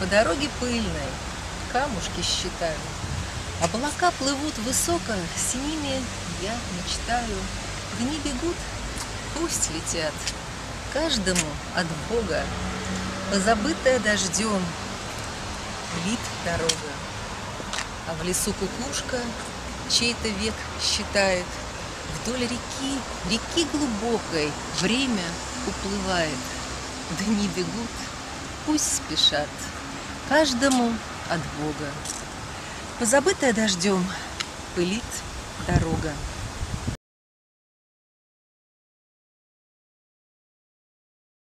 По дороге пыльной камушки считаю. Облака плывут высоко, с ними я мечтаю. Дни бегут, пусть летят, каждому от Бога. Позабытая дождем, лит дорога. А в лесу кукушка чей-то век считает. Вдоль реки, реки глубокой, время уплывает. Дни бегут, пусть спешат, каждому от Бога. Позабытая дождем, пылит дорога.